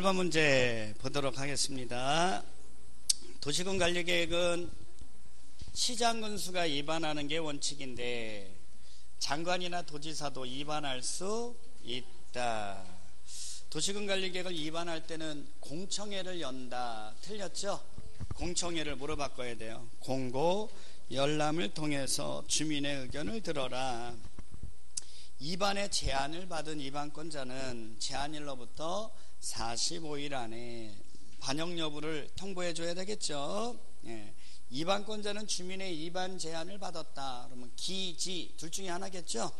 1번 문제 보도록 하겠습니다. 도시군 관리 계획은 시장 군수가 위반하는 게 원칙인데 장관이나 도지사도 위반할 수 있다. 도시군 관리 계획을 위반할 때는 공청회를 연다. 틀렸죠? 공청회를 물어바꿔야 돼요. 공고 열람을 통해서 주민의 의견을 들어라. 위반의 제안을 받은 위반권자는 제안일로부터 45일 안에 반영 여부를 통보해 줘야 되겠죠. 예. 이반권자는 주민의 이반 제안을 받았다. 그러면 기지 둘 중에 하나겠죠.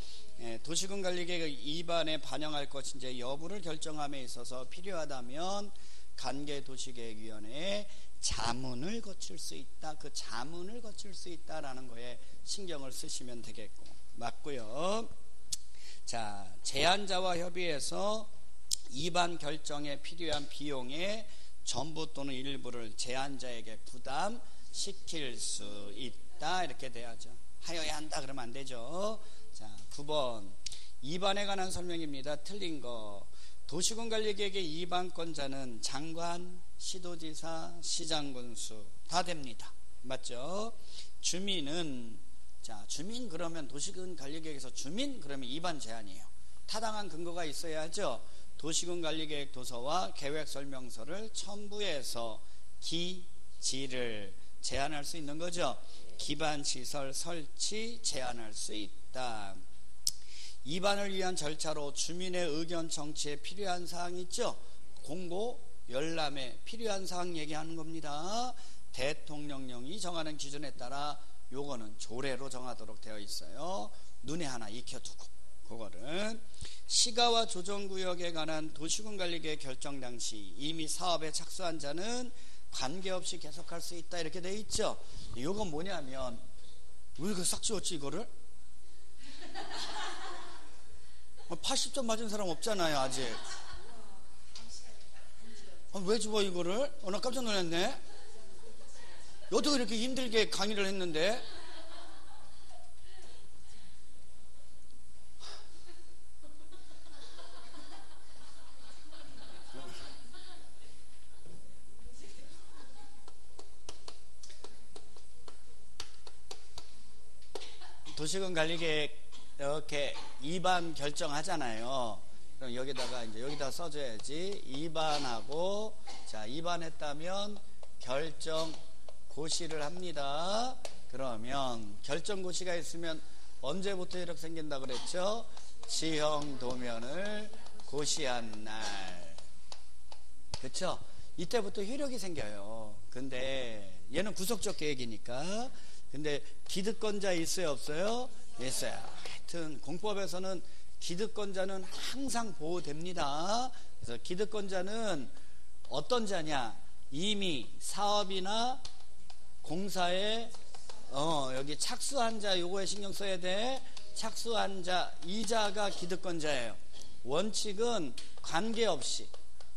예. 도시군 관리계획 이반에 반영할 것인지 여부를 결정함에 있어서 필요하다면 관계 도시계획위원회에 자문을 거칠 수 있다. 그 자문을 거칠 수 있다라는 거에 신경을 쓰시면 되겠고 맞고요. 자 제안자와 협의해서 이반 결정에 필요한 비용의 전부 또는 일부를 제한자에게 부담시킬 수 있다 이렇게 돼야죠. 하여야 한다 그러면 안 되죠. 자, 9번 2반에 관한 설명입니다. 틀린 거. 도시군 관리계획의 2반권자는 장관, 시도지사, 시장군수 다 됩니다. 맞죠? 주민은 자, 주민 그러면 도시군 관리계획에서 주민 그러면 2반 제한이에요. 타당한 근거가 있어야 하죠. 도시군 관리계획 도서와 계획 설명서를 첨부해서 기지를 제한할 수 있는 거죠. 기반 시설 설치 제한할 수 있다. 입안을 위한 절차로 주민의 의견 정치에 필요한 사항 있죠. 공고 열람에 필요한 사항 얘기하는 겁니다. 대통령령이 정하는 기준에 따라 요거는 조례로 정하도록 되어 있어요. 눈에 하나 익혀두고 그거를 시가와 조정구역에 관한 도시군관리계획 결정 당시 이미 사업에 착수한 자는 관계없이 계속할 수 있다 이렇게 돼 있죠. 이건 뭐냐면 왜싹 지웠지 이거를? 80점 뭐 맞은 사람 없잖아요 아직. 아, 왜 집어 이거를? 어, 나 깜짝 놀랐네. 어떻게 이렇게 힘들게 강의를 했는데 도시군 관리계획 이렇게 2반 결정하잖아요. 그럼 여기다가 이제 여기다 써줘야지. 2반하고 자 2반 했다면 결정 고시를 합니다. 그러면 결정 고시가 있으면 언제부터 이렇게 생긴다 그랬죠? 지형 도면을 고시한 날. 그렇죠? 이때부터 효력이 생겨요. 근데 얘는 구속적 계획이니까 근데 기득권자 있어요 없어요? 있어요. 하여튼 공법에서는 기득권자는 항상 보호됩니다. 그래서 기득권자는 어떤 자냐? 이미 사업이나 공사에 어, 여기 착수한 자 요거에 신경 써야 돼. 착수한 자 이자가 기득권자예요. 원칙은 관계없이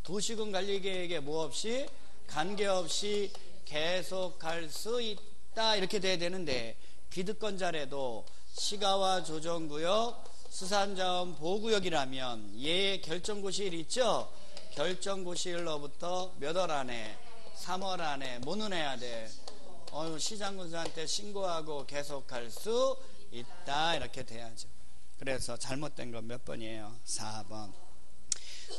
도시군 관리계획에 뭐 없이 관계없이 계속할 수 있다. 있다 이렇게 돼야 되는데 기득권자래도 시가와 조정구역 수산자원 보호구역이라면 얘 결정고시일 있죠? 결정고시일로부터 몇 월 안에 3월 안에 뭐눈해야 돼? 어, 시장군수한테 신고하고 계속할 수 있다 이렇게 돼야죠. 그래서 잘못된 건 몇 번이에요? 4번.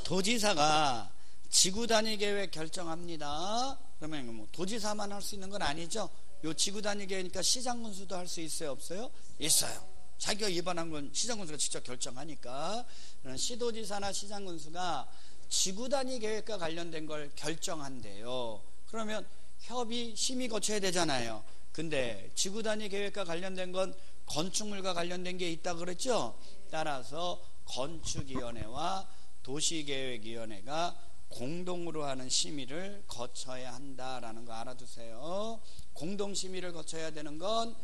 도지사가 지구 단위 계획 결정합니다. 그러면 뭐 도지사만 할 수 있는 건 아니죠. 요 지구 단위 계획이니까 시장 군수도 할 수 있어요, 없어요? 있어요. 자기가 위반한 건 시장 군수가 직접 결정하니까 시도지사나 시장 군수가 지구 단위 계획과 관련된 걸 결정한대요. 그러면 협의 심의 거쳐야 되잖아요. 근데 지구 단위 계획과 관련된 건 건축물과 관련된 게 있다 그랬죠? 따라서 건축위원회와 도시계획위원회가 공동으로 하는 심의를 거쳐야 한다라는 거 알아두세요. 공동 심의를 거쳐야 되는 건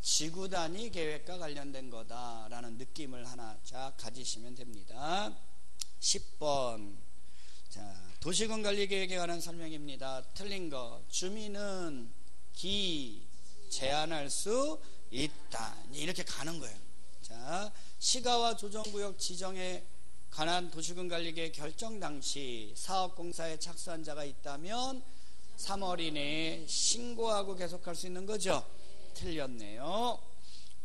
지구 단위 계획과 관련된 거다라는 느낌을 하나 쫙 가지시면 됩니다. 10번. 자, 도시군 관리 계획에 관한 설명입니다. 틀린 거. 주민은 기 제한할 수 있다. 이렇게 가는 거예요. 자, 시가와 조정구역 지정에 가난 도시군 관리계 결정 당시 사업공사에 착수한 자가 있다면 3월 이내에 신고하고 계속할 수 있는 거죠. 틀렸네요.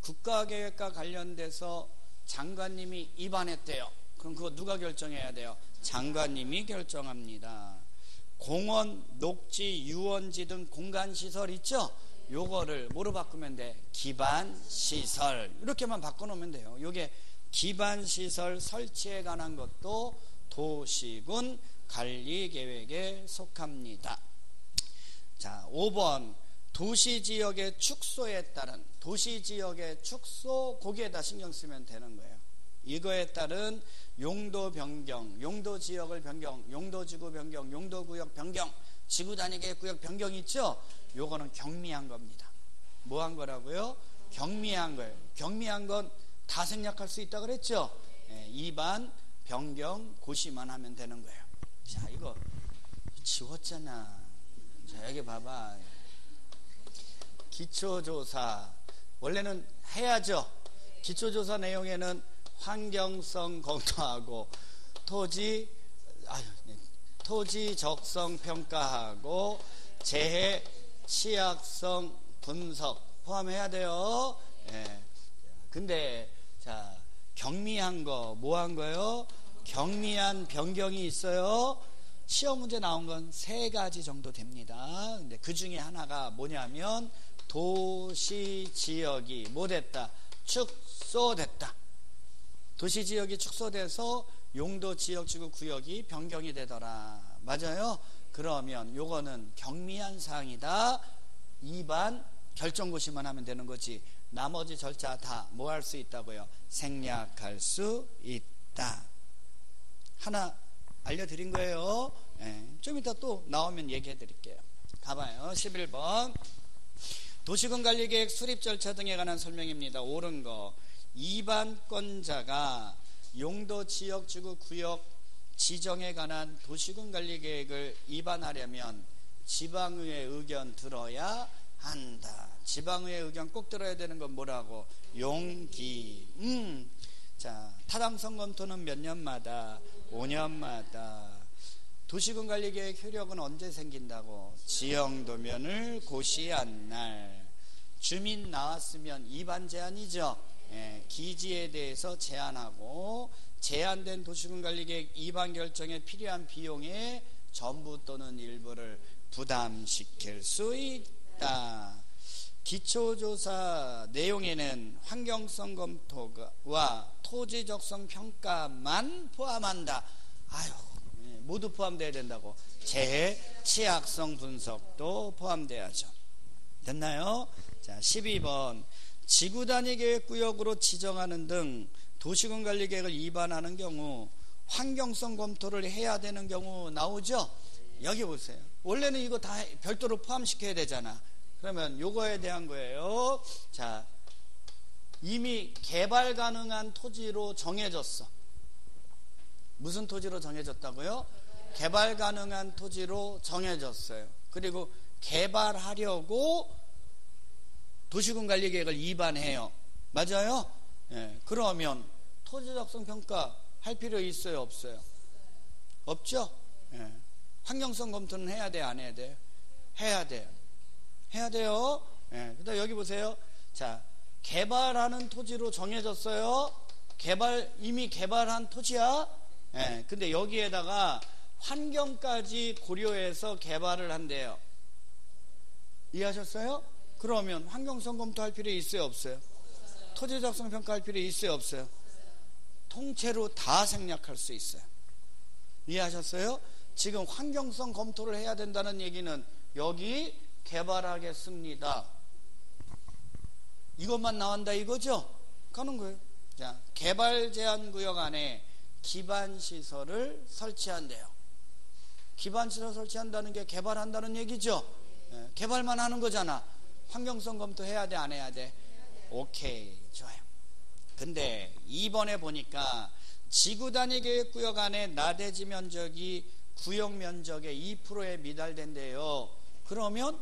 국가계획과 관련돼서 장관님이 입안했대요. 그럼 그거 누가 결정해야 돼요? 장관님이 결정합니다. 공원, 녹지, 유원지 등 공간시설 있죠? 요거를 뭐로 바꾸면 돼? 기반시설. 이렇게만 바꿔놓으면 돼요. 요게 기반시설 설치에 관한 것도 도시군 관리계획에 속합니다. 자, 5번. 도시 지역의 축소에 따른 도시 지역의 축소 거기에다 신경 쓰면 되는 거예요. 이거에 따른 용도 변경, 용도 지역을 변경, 용도 지구 변경, 용도 구역 변경, 지구 단위 계획 구역 변경 있죠? 요거는 경미한 겁니다. 뭐 한 거라고요? 경미한 거예요. 경미한 건 다 생략할 수 있다 그랬죠? 예, 2반 변경 고시만 하면 되는 거예요. 자, 이거 지웠잖아. 자, 여기 봐봐. 기초조사. 원래는 해야죠. 기초조사 내용에는 환경성 검토하고 토지, 아유, 네. 토지 적성 평가하고 재해 취약성 분석 포함해야 돼요. 예. 근데 자 경미한 거 뭐 한 거요? 경미한 변경이 있어요. 시험 문제 나온 건 세 가지 정도 됩니다. 근데 그 중에 하나가 뭐냐면 도시 지역이 뭐 됐다? 축소됐다. 도시 지역이 축소돼서 용도 지역 지구 구역이 변경이 되더라. 맞아요? 그러면 요거는 경미한 사항이다. 2반 결정고시만 하면 되는 거지. 나머지 절차 다 뭐 할 수 있다고요? 생략할 수 있다. 하나 알려드린 거예요. 네, 좀 이따 또 나오면 얘기해 드릴게요. 가봐요. 11번. 도시군 관리 계획 수립 절차 등에 관한 설명입니다. 옳은 거. 2반권자가 용도 지역 지구 구역 지정에 관한 도시군 관리 계획을 입안하려면 지방의회 의견 들어야 한다. 지방의회 의견 꼭 들어야 되는 건 뭐라고? 용기. 음. 자, 타당성 검토는 몇 년마다? 5년마다. 도시군 관리 계획 효력은 언제 생긴다고? 지형도면을 고시한 날. 주민 나왔으면 입안 제한이죠. 예, 기지에 대해서 제한하고 제한된 도시군 관리계획 입안 결정에 필요한 비용의 전부 또는 일부를 부담시킬 수 있다. 기초조사 내용에는 환경성 검토와 토지 적성 평가만 포함한다. 아유, 예, 모두 포함되어야 된다고. 재해 취약성 분석도 포함돼야죠. 됐나요? 자, 12번. 지구 단위 계획 구역으로 지정하는 등 도시군 관리 계획을 위반하는 경우 환경성 검토를 해야 되는 경우 나오죠? 여기 보세요. 원래는 이거 다 별도로 포함시켜야 되잖아. 그러면 요거에 대한 거예요. 자, 이미 개발 가능한 토지로 정해졌어. 무슨 토지로 정해졌다고요? 개발 가능한 토지로 정해졌어요. 그리고 개발하려고 도시군 관리 계획을 위반해요. 맞아요? 예, 그러면 토지 작성 평가 할 필요 있어요, 없어요? 없죠? 예. 환경성 검토는 해야 돼, 안 해야 돼? 해야 돼요. 해야 돼요. 예. 그다음 여기 보세요. 자, 개발하는 토지로 정해졌어요. 개발 이미 개발한 토지야. 예. 근데 여기에다가 환경까지 고려해서 개발을 한대요. 이해하셨어요? 그러면 환경성 검토할 필요 있어요, 없어요? 토지 작성 평가할 필요 있어요, 없어요? 통째로 다 생략할 수 있어요. 이해하셨어요? 지금 환경성 검토를 해야 된다는 얘기는 여기 개발하겠습니다. 이것만 나온다 이거죠? 가는 거예요. 자, 개발 제한 구역 안에 기반 시설을 설치한대요. 기반 시설 설치한다는 게 개발한다는 얘기죠. 네, 개발만 하는 거잖아. 환경성 검토해야 돼, 안 해야 돼? 오케이, 좋아요. 근데 2번에 보니까 지구 단위 계획 구역 안에 나대지 면적이 구역 면적의 2%에 미달된대요. 그러면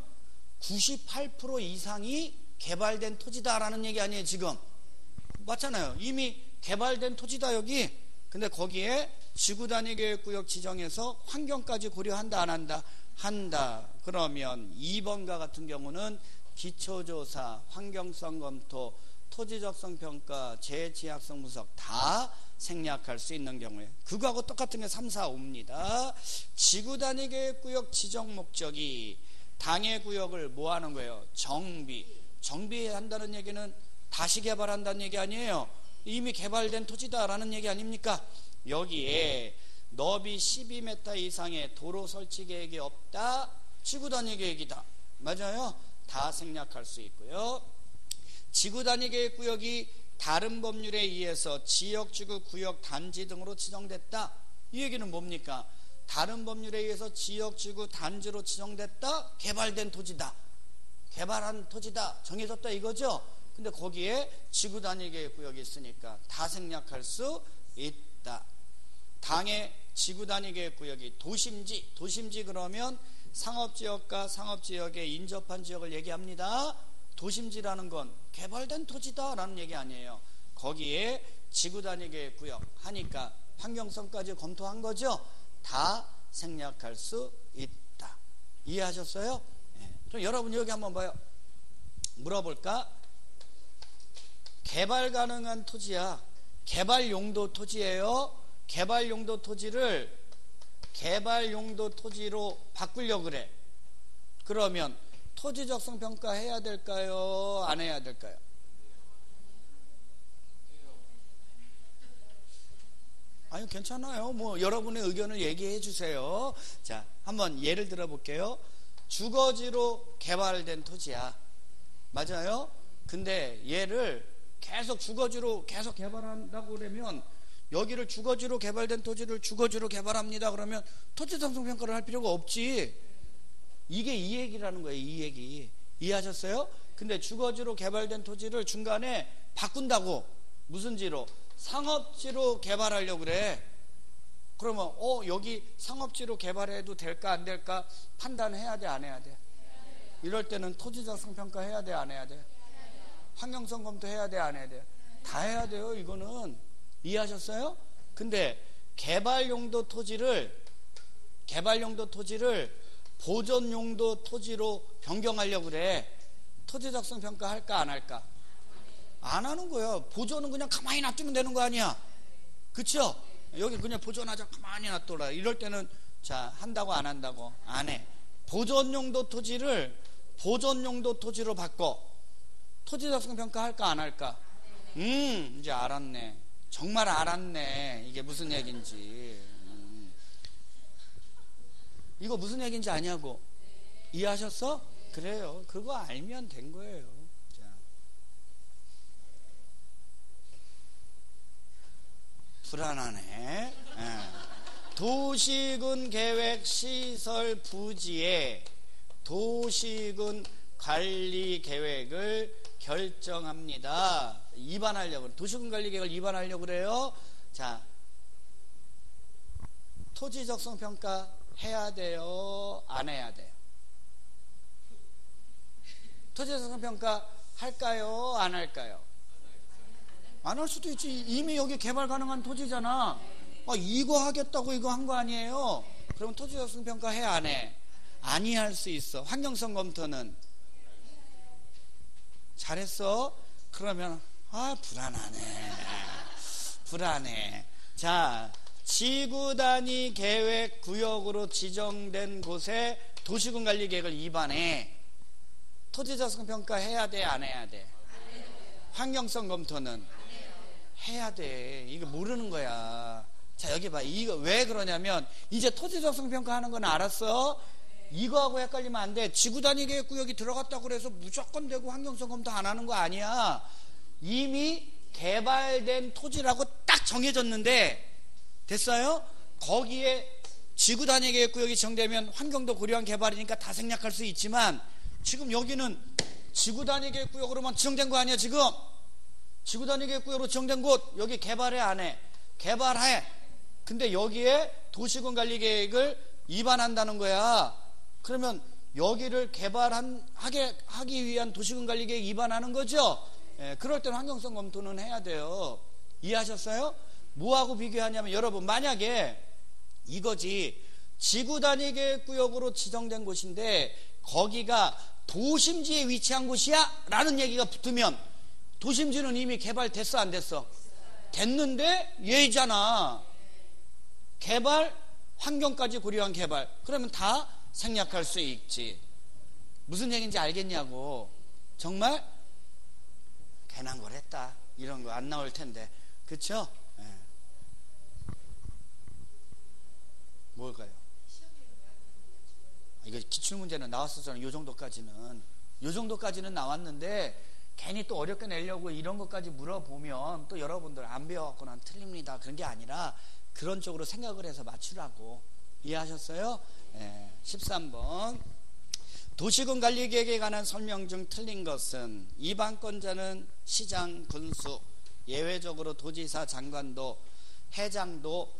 98% 이상이 개발된 토지다라는 얘기 아니에요, 지금. 맞잖아요. 이미 개발된 토지다, 여기. 근데 거기에 지구 단위 계획구역 지정에서 환경까지 고려한다 안 한다 한다. 그러면 2번과 같은 경우는 기초조사, 환경성 검토, 토지적성 평가, 재지약성 분석 다 생략할 수 있는 경우에 그거하고 똑같은 게 3, 4, 5입니다. 지구 단위 계획구역 지정 목적이 당해 구역을 뭐 하는 거예요? 정비. 정비한다는 얘기는 다시 개발한다는 얘기 아니에요. 이미 개발된 토지다라는 얘기 아닙니까? 여기에 너비 12m 이상의 도로 설치 계획이 없다. 지구 단위 계획이다. 맞아요? 다 생략할 수 있고요. 지구 단위 계획 구역이 다른 법률에 의해서 지역 지구 구역 단지 등으로 지정됐다. 이 얘기는 뭡니까? 다른 법률에 의해서 지역 지구 단지로 지정됐다. 개발된 토지다. 개발한 토지다. 정해졌다 이거죠? 근데 거기에 지구 단위 계획 구역이 있으니까 다 생략할 수 있다. 당의 지구 단위 계획 구역이 도심지, 도심지 그러면 상업지역과 상업지역에 인접한 지역을 얘기합니다. 도심지라는 건 개발된 토지다라는 얘기 아니에요. 거기에 지구 단위 계획 구역 하니까 환경성까지 검토한 거죠. 다 생략할 수 있다. 이해하셨어요? 네. 좀 여러분 여기 한번 봐요. 물어볼까? 개발 가능한 토지야. 개발 용도 토지예요. 개발 용도 토지를 개발 용도 토지로 바꾸려고 그래. 그러면 토지 적성 평가 해야 될까요? 안 해야 될까요? 아니 괜찮아요. 뭐 여러분의 의견을 얘기해 주세요. 자, 한번 예를 들어 볼게요. 주거지로 개발된 토지야. 맞아요? 근데 얘를 계속 주거지로 계속 개발한다고 그러면 여기를 주거지로 개발된 토지를 주거지로 개발합니다. 그러면 토지 상승 평가를 할 필요가 없지. 이게 이 얘기라는 거예요. 이 얘기. 이해하셨어요? 근데 주거지로 개발된 토지를 중간에 바꾼다고 무슨 지로? 상업지로 개발하려고 그래. 그러면 어 여기 상업지로 개발해도 될까 안 될까 판단해야 돼 안 해야 돼? 이럴 때는 토지 작성 평가 해야 돼 안 해야 돼? 환경성 검토 해야 돼 안 해야 돼? 다 해야 돼요. 이거는 이해하셨어요? 근데 개발 용도 토지를 개발 용도 토지를 보존 용도 토지로 변경하려고 그래. 토지 작성 평가 할까 안 할까? 안 하는 거야. 보존은 그냥 가만히 놔두면 되는 거 아니야. 그쵸? 여기 그냥 보존하자 가만히 놔둬라. 이럴 때는 자 한다고 안 한다고 안 해. 보존 용도 토지를 보존 용도 토지로 바꿔. 토지 작성 평가 할까 안 할까? 음 이제 알았네. 정말 알았네. 이게 무슨 얘기인지. 음. 이거 무슨 얘기인지 아냐고. 이해하셨어? 그래요. 그거 알면 된 거예요. 자. 불안하네. 예. 도시군 계획 시설 부지에 도시군 관리 계획을 결정합니다. 입안하려고 도시군 관리 계획을 입안하려고 그래요. 자, 토지 적성 평가 해야 돼요, 안 해야 돼요? 토지 적성 평가 할까요, 안 할까요? 안 할 수도 있지. 이미 여기 개발 가능한 토지잖아. 아, 이거 하겠다고 이거 한 거 아니에요? 그럼 토지 적성 평가 해, 안 해? 아니 할 수 있어. 환경성 검토는 잘했어? 그러면 아 불안하네. 불안해. 자, 지구 단위 계획 구역으로 지정된 곳에 도시군 관리 계획을 입안해. 토지 자성 평가 해야 돼, 안 해야 돼? 환경성 검토는 해야 돼. 이거 모르는 거야. 자, 여기 봐. 이거 왜 그러냐면 이제 토지 적성 평가하는 건 알았어. 이거하고 헷갈리면 안 돼. 지구 단위 계획 구역이 들어갔다고 그래서 무조건 되고 환경성 검토 안 하는 거 아니야. 이미 개발된 토지라고 딱 정해졌는데 됐어요? 거기에 지구 단위 계획 구역이 정되면 환경도 고려한 개발이니까 다 생략할 수 있지만 지금 여기는 지구 단위 계획 구역으로만 지정된 거 아니야, 지금? 지구 단위 계획 구역으로 지정된 곳 여기 개발해 안 해? 개발해. 근데 여기에 도시군 관리 계획을 위반한다는 거야. 그러면 여기를 개발한 하게 하기 위한 도시군 관리 계획 위반하는 거죠. 예, 그럴 때는 환경성 검토는 해야 돼요. 이해하셨어요? 뭐하고 비교하냐면 여러분 만약에 이거지 지구 단위 계획 구역으로 지정된 곳인데 거기가 도심지에 위치한 곳이야? 라는 얘기가 붙으면 도심지는 이미 개발됐어 안 됐어? 됐는데 얘잖아 개발 환경까지 고려한 개발 그러면 다 생략할 수 있지 무슨 얘기인지 알겠냐고 정말 괜한 걸 했다 이런 거 안 나올 텐데 그쵸? 네. 뭘까요? 이거 기출문제는 나왔었잖아요 요 정도까지는 요 정도까지는 나왔는데 괜히 또 어렵게 내려고 이런 것까지 물어보면 또 여러분들 안 배워갖고 난 틀립니다 그런 게 아니라 그런 쪽으로 생각을 해서 맞추라고 이해하셨어요? 네, 13번 도시군 관리 계획에 관한 설명 중 틀린 것은 이반권자는 시장, 군수, 예외적으로 도지사, 장관도, 회장도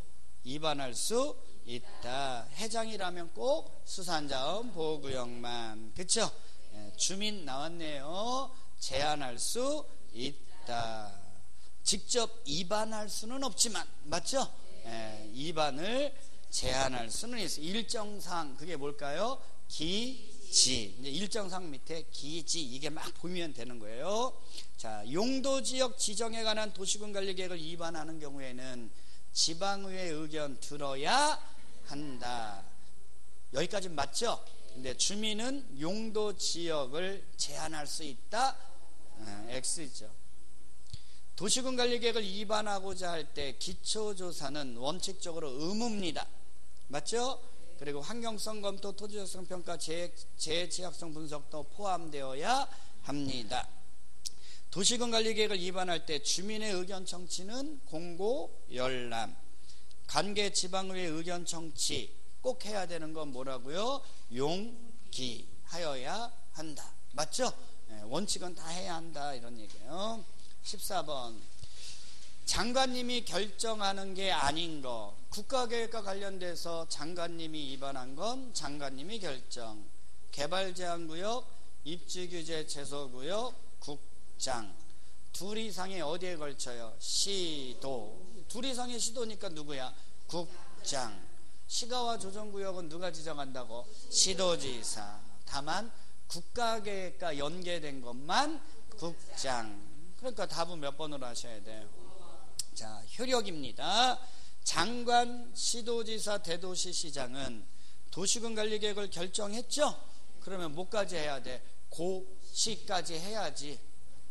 위반할 수 있다. 회장이라면 꼭 수산자원 보호구역만. 그쵸? 예, 주민 나왔네요. 제한할 수 있다. 직접 위반할 수는 없지만, 맞죠? 예, 위반을 제한할 수는 있어. 일정상, 그게 뭘까요? 기, 지 일정상 밑에 기지 이게 막 보면 되는 거예요. 자 용도 지역 지정에 관한 도시군 관리 계획을 위반하는 경우에는 지방의회 의견 들어야 한다. 여기까지 맞죠? 근데 주민은 용도 지역을 제한할 수 있다. 아, X죠. 도시군 관리 계획을 위반하고자 할 때 기초조사는 원칙적으로 의무입니다. 맞죠? 그리고 환경성 검토, 토지적성 평가, 재해취약성 분석도 포함되어야 합니다. 도시군 관리 계획을 위반할 때 주민의 의견 청취는 공고 열람, 관계 지방의회 의견 청취 꼭 해야 되는 건 뭐라고요? 용기하여야 한다. 맞죠? 네, 원칙은 다 해야 한다 이런 얘기예요. 14번 장관님이 결정하는 게 아닌 거 국가계획과 관련돼서 장관님이 위반한 건 장관님이 결정 개발제한구역 입지규제 제소구역 국장 둘 이상이 어디에 걸쳐요? 시도 둘 이상의 시도니까 누구야? 국장 시가와 조정구역은 누가 지정한다고? 시도지사 다만 국가계획과 연계된 것만 국장 그러니까 답은 몇 번으로 하셔야 돼요? 자, 효력입니다. 장관, 시도지사, 대도시 시장은 도시군 관리 계획을 결정했죠? 그러면 뭐까지 해야 돼? 고시까지 해야지.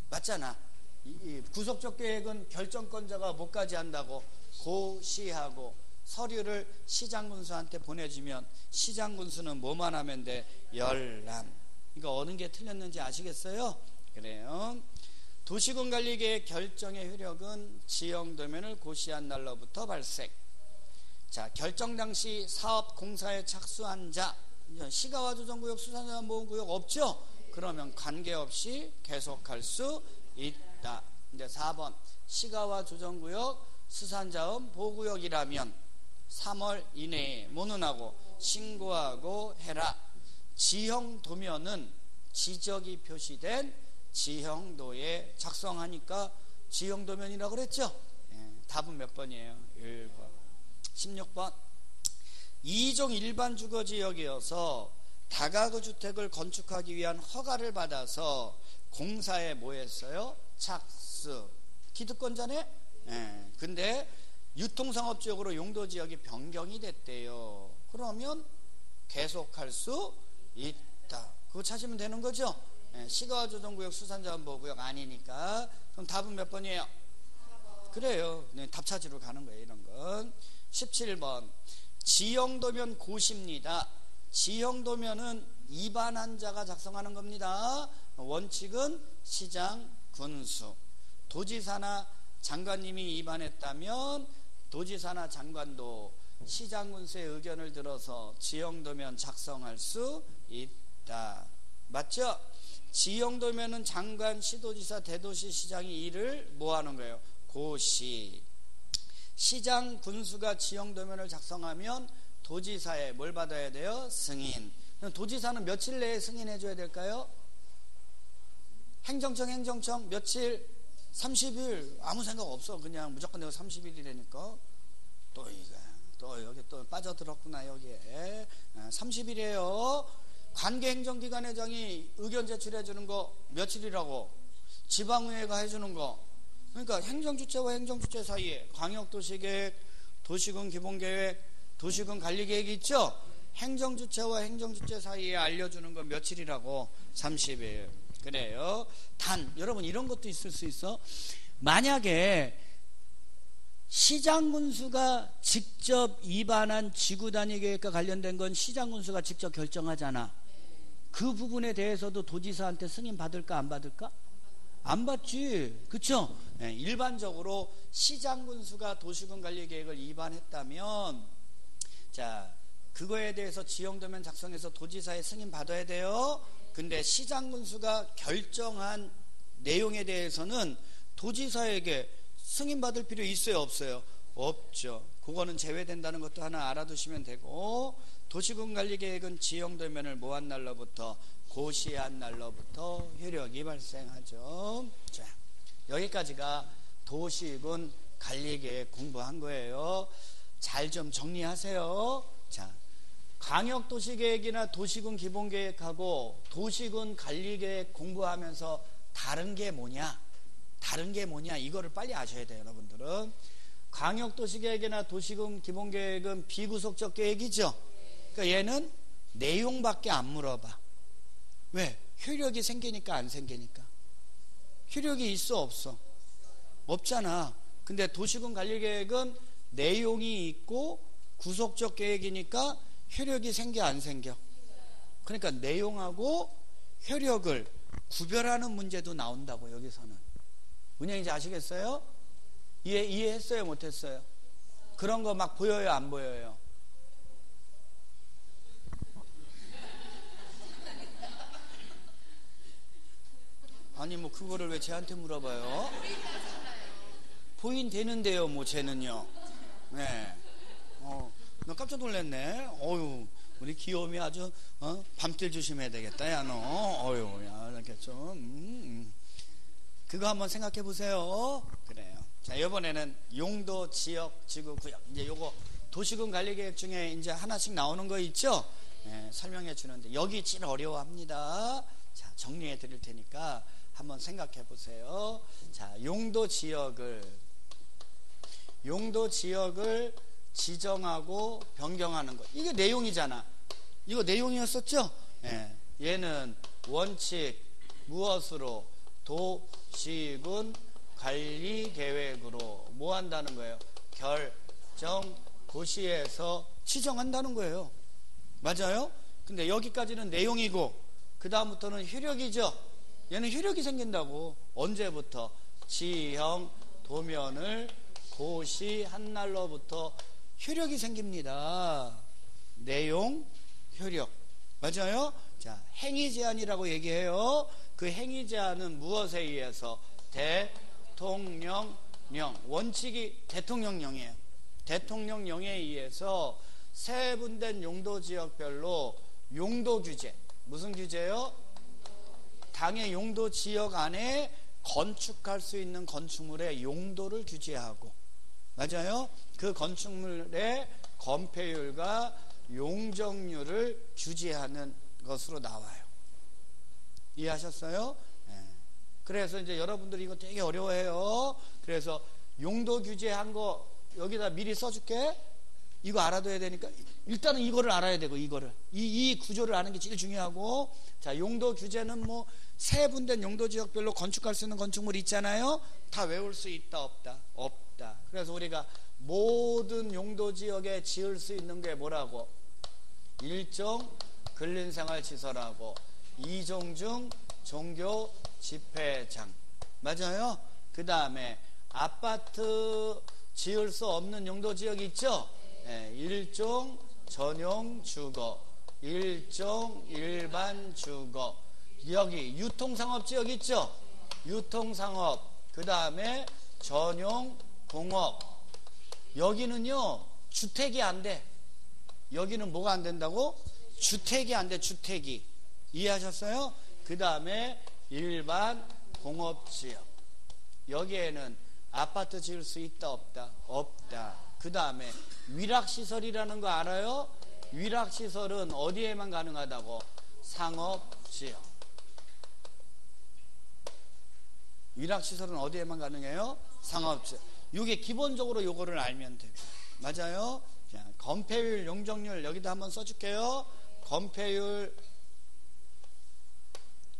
맞잖아. 이, 구속적 계획은 결정권자가 뭐까지 한다고? 고시하고 서류를 시장 군수한테 보내주면 시장 군수는 뭐만 하면 돼? 열람. 그러니까 어느 게 틀렸는지 아시겠어요? 그래요. 도시군 관리계획 결정의 효력은 지형 도면을 고시한 날로부터 발생. 자, 결정 당시 사업 공사에 착수한 자, 시가와 조정구역, 수산자원 보호구역 없죠? 그러면 관계없이 계속할 수 있다. 이제 4번. 시가와 조정구역, 수산자원 보호구역이라면 3월 이내에 모눈하고 신고하고 해라. 지형 도면은 지적이 표시된 지형도에 작성하니까 지형 도면이라고 그랬죠? 예, 답은 몇 번이에요? 1번. 16번. 2종 일반 주거 지역이어서 다가구 주택을 건축하기 위한 허가를 받아서 공사에 뭐 했어요? 착수. 기득권자네? 예, 근데 유통상업 지역으로 용도 지역이 변경이 됐대요. 그러면 계속할 수 있다. 그거 찾으면 되는 거죠? 예, 시가조정구역 수산자원보호구역 아니니까 그럼 답은 몇 번이에요? 그래요. 네, 답 찾으러 가는 거예요. 이런 건 17번 지형도면 고시입니다. 지형도면은 입안한 자가 작성하는 겁니다. 원칙은 시장, 군수, 도지사나 장관님이 입안했다면 도지사나 장관도 시장 군수의 의견을 들어서 지형도면 작성할 수 있다. 맞죠? 지형도면은 장관, 시도지사, 대도시 시장이 일을 뭐 하는 거예요? 고시. 시장 군수가 지형도면을 작성하면 도지사에 뭘 받아야 돼요? 승인. 도지사는 며칠 내에 승인해 줘야 될까요? 행정청 행정청 며칠 30일 아무 생각 없어. 그냥 무조건 내가 30일이 되니까 또 이거 또 여기 또 빠져들었구나 여기에 30일이에요. 관계행정기관회장이 의견 제출해 주는 거 며칠이라고 지방의회가 해주는 거 그러니까 행정주체와 행정주체 사이에 광역도시계획, 도시군 기본계획, 도시군 관리계획이 있죠. 행정주체와 행정주체 사이에 알려주는 거 며칠이라고 30일 그래요. 단 여러분 이런 것도 있을 수 있어. 만약에 시장 군수가 직접 입안한 지구 단위 계획과 관련된 건 시장 군수가 직접 결정하잖아. 그 부분에 대해서도 도지사한테 승인 받을까 안 받을까? 안 받지. 그쵸? 네, 일반적으로 시장 군수가 도시군 관리 계획을 입안했다면 자, 그거에 대해서 지형도면 작성해서 도지사의 승인 받아야 돼요. 근데 시장 군수가 결정한 내용에 대해서는 도지사에게 승인 받을 필요 있어요 없어요? 없죠. 그거는 제외된다는 것도 하나 알아두시면 되고 도시군 관리 계획은 지형도면을 모한 날로부터 고시한 날로부터 효력이 발생하죠. 자, 여기까지가 도시군 관리 계획 공부한 거예요. 잘 좀 정리하세요. 자, 광역 도시 계획이나 도시군 기본 계획하고 도시군 관리 계획 공부하면서 다른 게 뭐냐? 다른 게 뭐냐 이거를 빨리 아셔야 돼요 여러분들은 광역도시 계획이나 도시군 기본 계획은 비구속적 계획이죠 그러니까 얘는 내용밖에 안 물어봐 왜? 효력이 생기니까 안 생기니까 효력이 있어 없어? 없잖아 근데 도시군 관리 계획은 내용이 있고 구속적 계획이니까 효력이 생겨 안 생겨 그러니까 내용하고 효력을 구별하는 문제도 나온다고 여기서는 문양인지 아시겠어요? 이해, 이해했어요? 못했어요? 그런 거 막 보여요? 안 보여요? 아니, 뭐, 그거를 왜 쟤한테 물어봐요? 보인 되는데요, 뭐, 쟤는요. 네. 어, 나 깜짝 놀랐네. 어유 우리 귀여움이 아주, 어? 밤길 조심해야 되겠다, 야, 너. 어유 야, 이렇게 좀. 음, 음. 그거 한번 생각해 보세요. 그래요. 자, 이번에는 용도, 지역, 지구, 구역. 이제 요거 도시군 관리 계획 중에 이제 하나씩 나오는 거 있죠? 네, 설명해 주는데 여기 제일 어려워합니다. 자, 정리해 드릴 테니까 한번 생각해 보세요. 자, 용도 지역을 용도 지역을 지정하고 변경하는 것. 이게 내용이잖아. 이거 내용이었었죠? 네, 얘는 원칙 무엇으로 도시군 관리 계획으로 뭐 한다는 거예요? 결정 도시에서 지정한다는 거예요. 맞아요? 근데 여기까지는 내용이고 그 다음부터는 효력이죠. 얘는 효력이 생긴다고 언제부터 지형 도면을 고시한 날로부터 효력이 생깁니다. 내용 효력 맞아요? 자 행위 제한이라고 얘기해요. 그 행위 제한은 무엇에 의해서 대통령령 원칙이 대통령령이에요. 대통령령에 의해서 세분된 용도 지역별로 용도 규제 무슨 규제요? 당의 용도 지역 안에 건축할 수 있는 건축물의 용도를 규제하고 맞아요? 그 건축물의 건폐율과 용적률을 규제하는 것으로 나와요. 이해하셨어요? 네. 그래서 이제 여러분들이 이거 되게 어려워해요. 그래서 용도 규제한 거 여기다 미리 써줄게. 이거 알아둬야 되니까 일단은 이거를 알아야 되고 이거를 이, 이 구조를 아는 게 제일 중요하고 자 용도 규제는 뭐 세분된 용도 지역별로 건축할 수 있는 건축물 있잖아요. 다 외울 수 있다 없다 없다. 그래서 우리가 모든 용도 지역에 지을 수 있는 게 뭐라고 일종 근린생활 시설하고 이종 중 종교 집회장 맞아요? 그 다음에 아파트 지을 수 없는 용도 지역 있죠? 네, 일종 전용 주거 일종 일반 주거 여기 유통상업 지역 있죠? 유통상업 그 다음에 전용 공업 여기는요 주택이 안 돼 여기는 뭐가 안 된다고? 주택이 안 돼 주택이 이해하셨어요? 그 다음에 일반 공업 지역 여기에는 아파트 지을 수 있다 없다 없다 그 다음에 위락 시설이라는 거 알아요? 위락 시설은 어디에만 가능하다고 상업 지역 위락시설은 어디에만 가능해요? 상업지역 이게 기본적으로 요거를 알면 돼요 맞아요? 자, 건폐율 용적률 여기다 한번 써줄게요 건폐율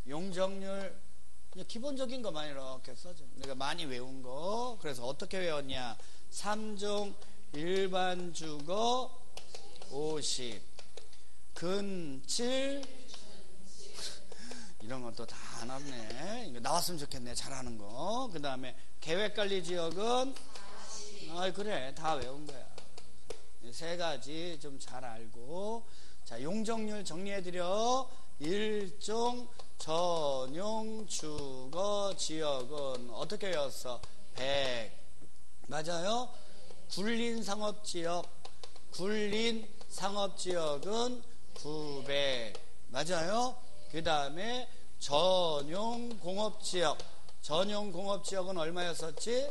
용적률 기본적인 것만 이렇게 써줘. 내가 많이 외운 거. 그래서 어떻게 외웠냐? 3종 일반 주거 50 근칠 이런 것도 다 나왔네. 이거 나왔으면 좋겠네. 잘하는 거. 그 다음에 계획관리 지역은 아 그래 다 외운 거야. 세 가지 좀 잘 알고 자 용적률 정리해드려 일종 전용 주거 지역은 어떻게 외웠어? 100 맞아요? 굴린 상업 지역 굴린 상업 지역은 900 맞아요? 그 다음에 전용 공업지역. 전용 공업지역은 얼마였었지?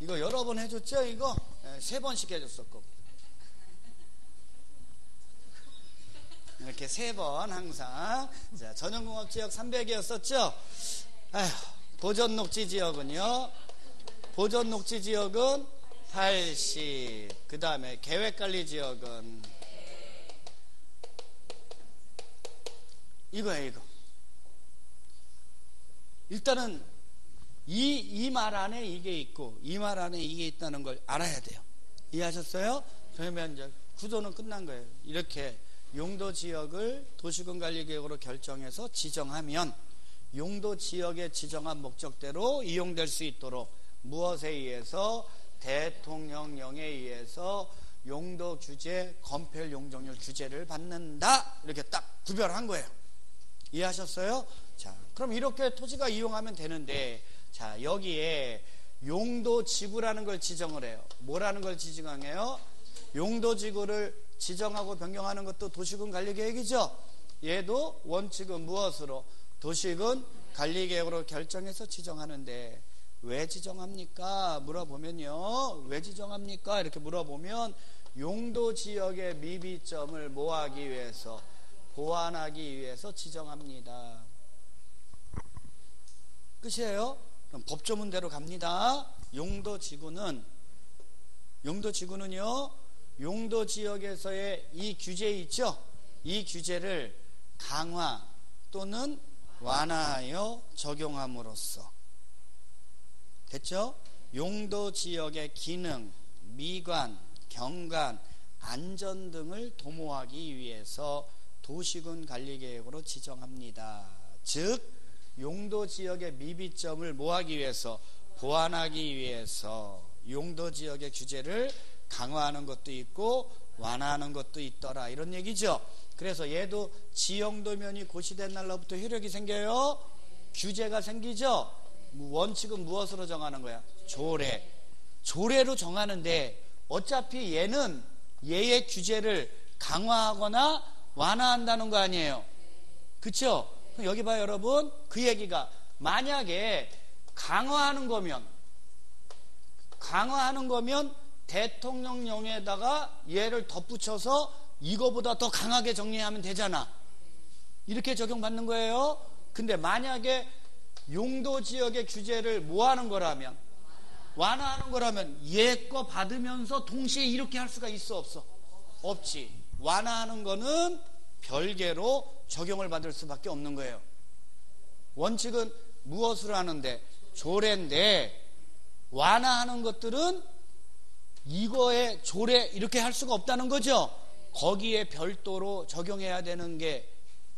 이거 여러 번 해줬죠 이거? 네, 세 번씩 해줬었고. 이렇게 세 번 항상. 자, 전용 공업지역 300이었었죠? 아휴, 보전 녹지 지역은요? 보전 녹지 지역은 80 그 다음에 계획 관리 지역은 이거예요 이거 일단은 이 이 말 안에 이게 있고 이 말 안에 이게 있다는 걸 알아야 돼요 이해하셨어요? 그러면 이제 구조는 끝난 거예요 이렇게 용도 지역을 도시군 관리 계획으로 결정해서 지정하면 용도 지역의 지정한 목적대로 이용될 수 있도록 무엇에 의해서 대통령령에 의해서 용도 규제, 건폐율 용적률 규제를 받는다. 이렇게 딱 구별한 거예요. 이해하셨어요? 자, 그럼 이렇게 토지가 이용하면 되는데, 자, 여기에 용도 지구라는 걸 지정을 해요. 뭐라는 걸 지정해요? 용도 지구를 지정하고 변경하는 것도 도시군 관리 계획이죠. 얘도 원칙은 무엇으로 도시군 관리 계획으로 결정해서 지정하는데 왜 지정합니까? 물어보면요. 왜 지정합니까? 이렇게 물어보면 용도 지역의 미비점을 모하기 위해서 보완하기 위해서 지정합니다. 끝이에요? 그럼 법조문대로 갑니다. 용도 지구는 용도 지구는요. 용도 지역에서의 이 규제 있죠? 이 규제를 강화 또는 완화하여 적용함으로써 됐죠? 용도 지역의 기능, 미관, 경관, 안전 등을 도모하기 위해서 도시군 관리 계획으로 지정합니다. 즉 용도 지역의 미비점을 모하기 위해서 보완하기 위해서 용도 지역의 규제를 강화하는 것도 있고 완화하는 것도 있더라 이런 얘기죠. 그래서 얘도 지형도면이 고시된 날로부터 효력이 생겨요. 규제가 생기죠. 원칙은 무엇으로 정하는 거야? 조례. 조례로 정하는데 어차피 얘는 얘의 규제를 강화하거나 완화한다는 거 아니에요. 그쵸? 여기 봐요, 여러분. 그 얘기가 만약에 강화하는 거면 강화하는 거면 대통령령에다가 얘를 덧붙여서 이거보다 더 강하게 정리하면 되잖아. 이렇게 적용받는 거예요. 근데 만약에 용도 지역의 규제를 뭐 하는 거라면 완화하는 거라면 얘 거 받으면서 동시에 이렇게 할 수가 있어 없어? 없지. 완화하는 거는 별개로 적용을 받을 수밖에 없는 거예요. 원칙은 무엇을 하는데 조례인데 완화하는 것들은 이거에 조례 이렇게 할 수가 없다는 거죠. 거기에 별도로 적용해야 되는 게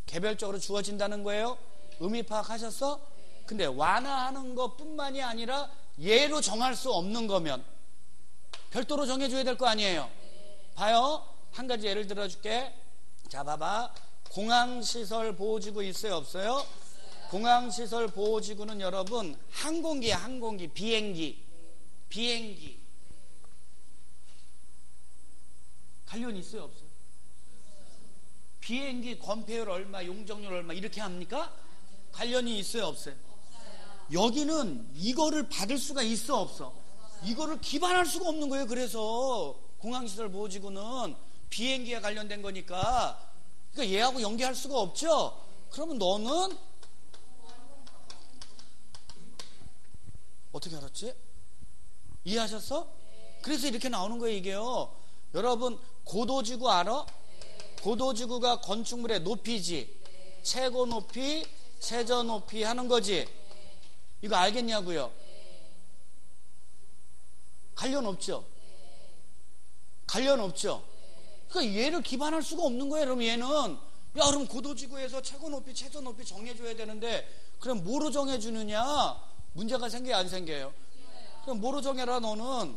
개별적으로 주어진다는 거예요. 의미 파악하셨어? 근데 완화하는 것 뿐만이 아니라 예로 정할 수 없는 거면 별도로 정해줘야 될 거 아니에요. 봐요. 한 가지 예를 들어 줄게. 자, 봐봐. 공항시설 보호지구 있어요, 없어요? 공항시설 보호지구는 여러분 항공기, 항공기, 비행기, 비행기. 관련이 있어요, 없어요? 비행기 건폐율 얼마, 용적률 얼마 이렇게 합니까? 관련이 있어요, 없어요? 여기는 이거를 받을 수가 있어 없어? 이거를 기반할 수가 없는 거예요. 그래서 공항시설 보호지구는 비행기에 관련된 거니까 그러니까 얘하고 연계할 수가 없죠. 그러면 너는 어떻게 알았지? 이해하셨어? 그래서 이렇게 나오는 거예요, 이게요. 여러분, 고도지구 알아? 고도지구가 건축물의 높이지. 최고 높이, 최저 높이 하는 거지. 이거 알겠냐고요? 관련 없죠? 관련 없죠? 그러니까 얘를 기반할 수가 없는 거예요. 그럼 얘는 야 그럼 고도지구에서 최고 높이, 최저 높이 정해줘야 되는데 그럼 뭐로 정해주느냐? 문제가 생겨요, 안 생겨요? 그럼 뭐로 정해라 너는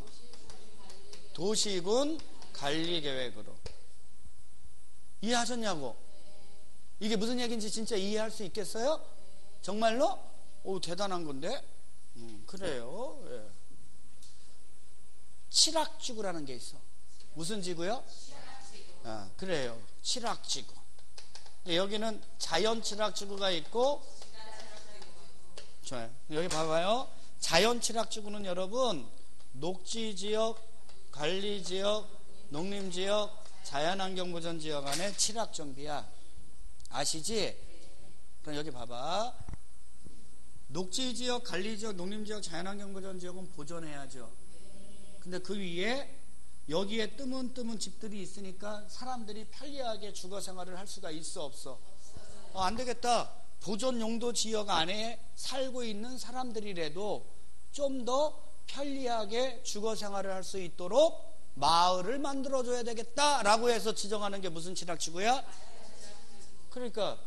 도시군 관리 계획으로 이해하셨냐고? 이게 무슨 얘기인지 진짜 이해할 수 있겠어요? 정말로? 오 대단한 건데. 음, 그래요. 예. 칠학지구라는 게 있어. 무슨 지구요? 아, 그래요. 칠학지구. 여기는 자연 칠학지구가 있고, 좋아요. 여기 봐봐요. 자연 칠학지구는 여러분, 녹지 지역, 관리 지역, 농림 지역, 자연환경 보전 지역 안에 칠학 정비야. 아시지? 그럼 여기 봐봐. 녹지 지역, 관리 지역, 농림 지역, 자연환경 보전 지역은 보존해야죠. 근데 그 위에 여기에 뜸은 뜸은 집들이 있으니까 사람들이 편리하게 주거 생활을 할 수가 있어 없어? 어, 안 되겠다. 보존 용도 지역 안에 살고 있는 사람들이라도 좀 더 편리하게 주거 생활을 할 수 있도록 마을을 만들어 줘야 되겠다라고 해서 지정하는 게 무슨 칠학지구야? 그러니까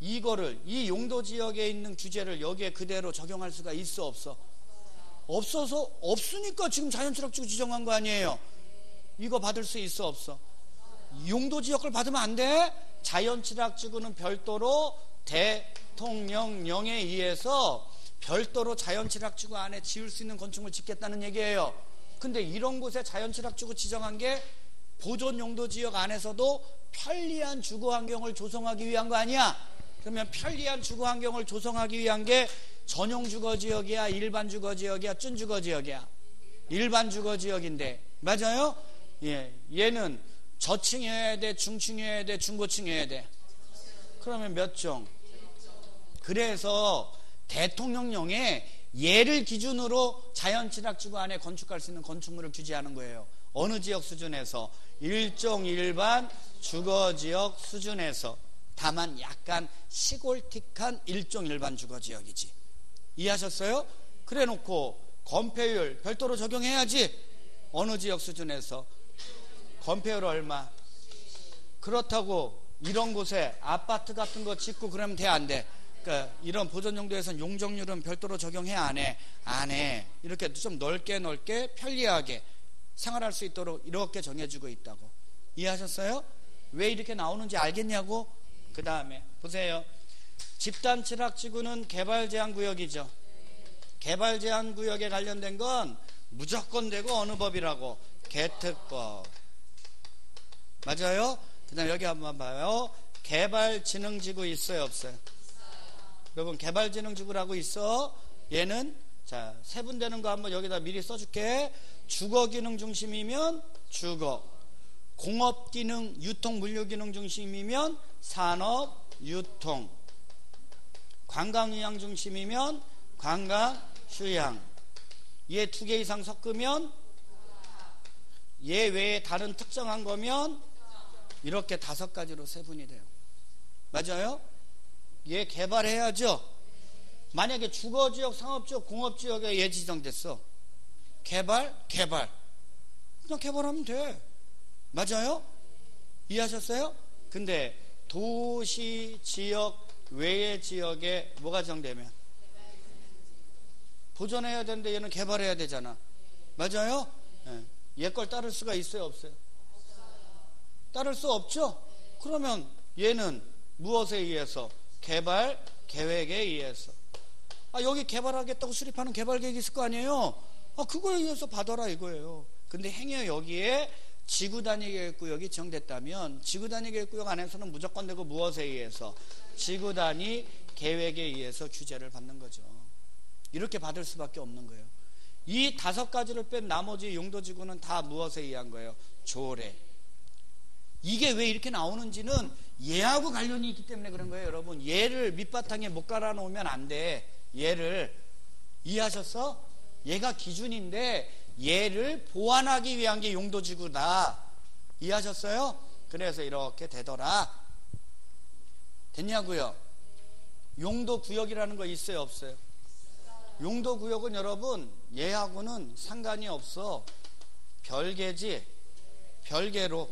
이거를 이 용도 지역에 있는 규제를 여기에 그대로 적용할 수가 있어 없어? 없어서 없으니까 지금 자연칠학지구 지정한 거 아니에요? 이거 받을 수 있어 없어? 용도 지역을 받으면 안 돼. 자연칠학지구는 별도로 대통령령에 의해서 별도로 자연칠학지구 안에 지을 수 있는 건축물 짓겠다는 얘기예요. 근데 이런 곳에 자연칠학지구 지정한 게 보존 용도 지역 안에서도 편리한 주거 환경을 조성하기 위한 거 아니야? 그러면 편리한 주거 환경을 조성하기 위한 게 전용 주거 지역이야, 일반 주거 지역이야, 준 주거 지역이야. 일반 주거 지역인데 맞아요? 예, 얘는 저층이어야 돼, 중층이어야 돼, 중고층이어야 돼. 그러면 몇 종? 그래서 대통령령에 얘를 기준으로 자연친학지구 안에 건축할 수 있는 건축물을 규제하는 거예요. 어느 지역 수준에서 일종 일반 주거 지역 수준에서 다만 약간 시골틱한 일종 일반 주거 지역이지. 이해하셨어요? 그래 놓고 건폐율 별도로 적용해야지. 어느 지역 수준에서 건폐율 얼마? 그렇다고 이런 곳에 아파트 같은 거 짓고 그러면 돼 안 돼? 그러니까 이런 보존 용도에서는 용적률은 별도로 적용해 안 해? 안 해. 이렇게 좀 넓게 넓게 편리하게 생활할 수 있도록 이렇게 정해주고 있다고. 이해하셨어요? 왜 이렇게 나오는지 알겠냐고? 그 다음에 보세요. 집단 칠학지구는 개발 제한 구역이죠. 개발 제한 구역에 관련된 건 무조건 되고 어느 법이라고? 개특법. 맞아요? 그 다음 여기 한번 봐요. 개발진흥지구 있어요, 없어요? 여러분, 개발진흥지구라고 있어. 얘는, 자, 세분되는 거 한번 여기다 미리 써줄게. 주거기능 중심이면 주거. 공업기능, 유통, 물류기능 중심이면 산업, 유통. 관광휴양 중심이면 관광, 휴양. 얘 두 개 이상 섞으면 얘 외에 다른 특정한 거면 이렇게 다섯 가지로 세분이 돼요. 맞아요? 얘 개발해야죠. 만약에 주거지역, 상업지역, 공업지역에 얘 지정됐어. 개발, 개발. 그냥 개발하면 돼. 맞아요? 이해하셨어요? 근데 도시 지역 외의 지역에 뭐가 정되면 보존해야 되는데 얘는 개발해야 되잖아. 맞아요? 예. 얘걸 따를 수가 있어요, 없어요? 따를 수 없죠? 그러면 얘는 무엇에 의해서? 개발 계획에 의해서. 아, 여기 개발하겠다고 수립하는 개발 계획이 있을 거 아니에요? 아, 그거에 의해서 받아라 이거예요. 근데 행여 여기에 지구 단위 계획구역이 정됐다면 지구 단위 계획구역 안에서는 무조건 되고 무엇에 의해서? 지구 단위 계획에 의해서 규제를 받는 거죠. 이렇게 받을 수밖에 없는 거예요. 이 다섯 가지를 뺀 나머지 용도 지구는 다 무엇에 의한 거예요? 조례. 이게 왜 이렇게 나오는지는 얘하고 관련이 있기 때문에 그런 거예요, 여러분. 얘를 밑바탕에 못 깔아 놓으면 안 돼. 얘를 이해하셨어? 얘가 기준인데 얘를 보완하기 위한 게 용도지구다. 이해하셨어요? 그래서 이렇게 되더라. 됐냐고요? 용도 구역이라는 거 있어요, 없어요? 용도 구역은 여러분 얘하고는 상관이 없어. 별개지. 별개로.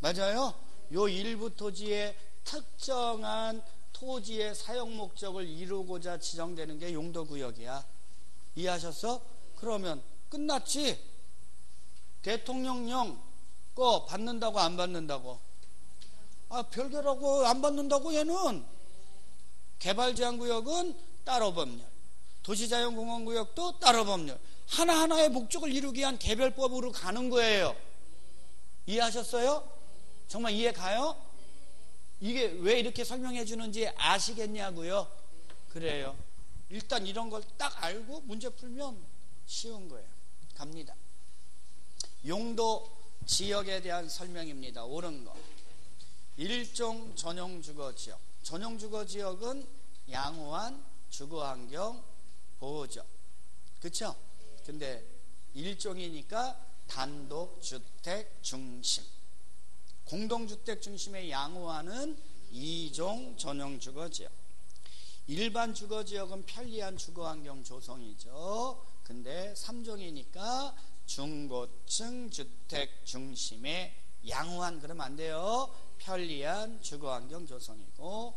맞아요? 요 일부 토지의 특정한 토지의 사용 목적을 이루고자 지정되는 게 용도 구역이야. 이해하셨어? 그러면 끝났지. 대통령령 거 받는다고 안 받는다고? 아, 별개라고 안 받는다고 얘는. 개발 제한 구역은 따로 법률. 도시자연공원 구역도 따로 법률. 하나하나의 목적을 이루기 위한 개별법으로 가는 거예요. 이해하셨어요? 정말 이해 가요? 이게 왜 이렇게 설명해 주는지 아시겠냐고요? 그래요. 일단 이런 걸 딱 알고 문제 풀면 쉬운 거예요. 갑니다. 용도 지역에 대한 설명입니다. 옳은 거. 일종 전용 주거 지역. 전용 주거 지역은 양호한 주거 환경 보호죠. 그렇죠? 근데 일종이니까 단독 주택 중심. 공동주택 중심의 양호화는 이종 전용 주거 지역. 일반 주거 지역은 편리한 주거 환경 조성이죠. 근데 3종이니까 중고층 주택 중심의 양호한 그러면 안 돼요. 편리한 주거 환경 조성이고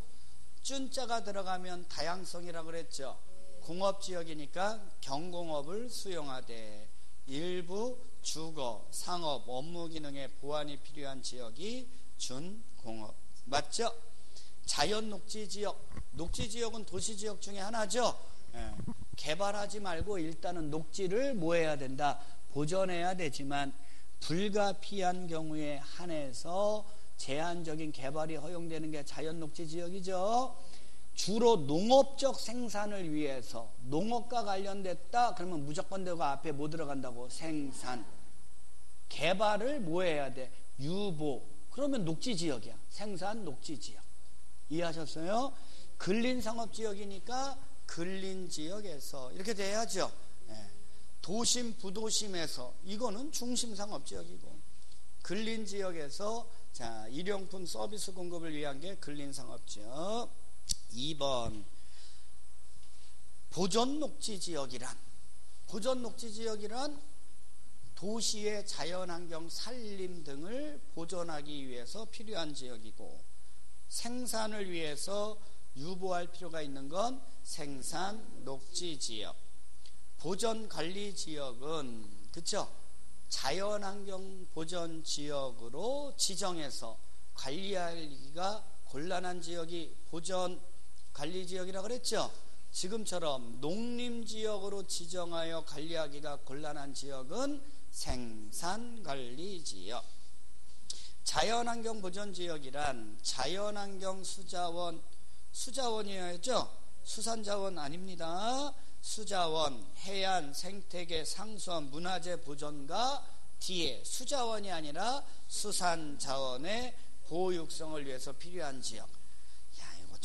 쭌자가 들어가면 다양성이라고 그랬죠. 공업 지역이니까 경공업을 수용하되 일부 주거, 상업, 업무 기능의 보완이 필요한 지역이 준공업. 맞죠? 자연 녹지 지역. 녹지 지역은 도시 지역 중에 하나죠. 예. 개발하지 말고 일단은 녹지를 뭐 해야 된다? 보존해야 되지만 불가피한 경우에 한해서 제한적인 개발이 허용되는 게 자연 녹지 지역이죠. 주로 농업적 생산을 위해서 농업과 관련됐다 그러면 무조건 되고 앞에 뭐 들어간다고 생산. 개발을 뭐 해야 돼? 유보. 그러면 녹지 지역이야. 생산 녹지 지역. 이해하셨어요? 근린 상업 지역이니까 근린 지역에서 이렇게 돼야죠. 예. 도심 부도심에서. 이거는 중심 상업 지역이고. 근린 지역에서 자 일용품 서비스 공급을 위한 게 근린 상업 지역 2번 보존 녹지 지역이란 보존 녹지 지역이란 도시의 자연환경 산림 등을 보존하기 위해서 필요한 지역이고 생산을 위해서 유보할 필요가 있는 건 생산 녹지 지역. 보존 관리 지역은 그쵸? 자연환경 보존 지역으로 지정해서 관리하기가 곤란한 지역이 보존 관리 지역이라고 그랬죠. 지금처럼 농림 지역으로 지정하여 관리하기가 곤란한 지역은 생산 관리 지역. 자연환경 보존 지역이란 자연환경 수자원 수자원이어야죠. 수산자원 아닙니다. 수자원, 해안, 생태계, 상수원, 문화재 보존과 뒤에 수자원이 아니라 수산자원의 보호 육성을 위해서 필요한 지역.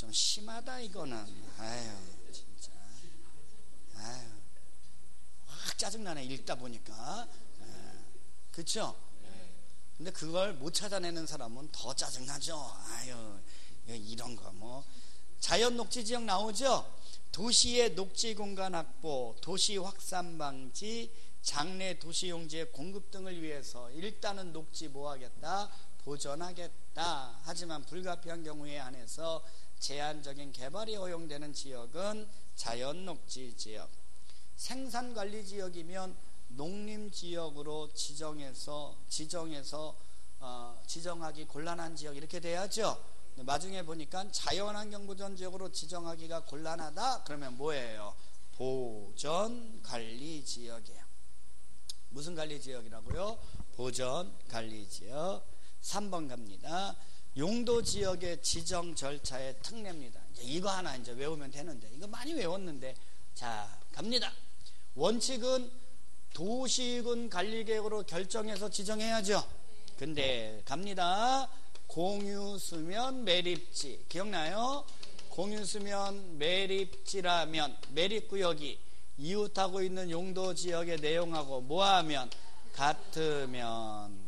좀 심하다, 이거는. 아유, 진짜. 아유. 확 짜증나네, 읽다 보니까. 예. 그쵸? 근데 그걸 못 찾아내는 사람은 더 짜증나죠. 아유, 이런 거 뭐. 자연 녹지 지역 나오죠? 도시의 녹지 공간 확보, 도시 확산 방지, 장래 도시 용지의 공급 등을 위해서 일단은 녹지 뭐 하겠다? 보존하겠다. 하지만 불가피한 경우에 한해서 제한적인 개발이 허용되는 지역은 자연 녹지 지역. 생산 관리 지역이면 농림 지역으로 지정해서 지정해서 어, 지정하기 곤란한 지역 이렇게 돼야죠. 나중에 보니까 자연환경 보전 지역으로 지정하기가 곤란하다. 그러면 뭐예요? 보전 관리 지역이에요. 무슨 관리 지역이라고요? 보전 관리 지역. 3번 갑니다. 용도 지역의 지정 절차의 특례입니다. 이거 하나 이제 외우면 되는데 이거 많이 외웠는데 자 갑니다. 원칙은 도시군 관리계획으로 결정해서 지정해야죠. 근데 갑니다. 공유수면 매립지 기억나요? 공유수면 매립지라면 매립구역이 이웃하고 있는 용도 지역의 내용하고 뭐하면 같으면